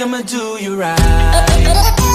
I'ma do you right.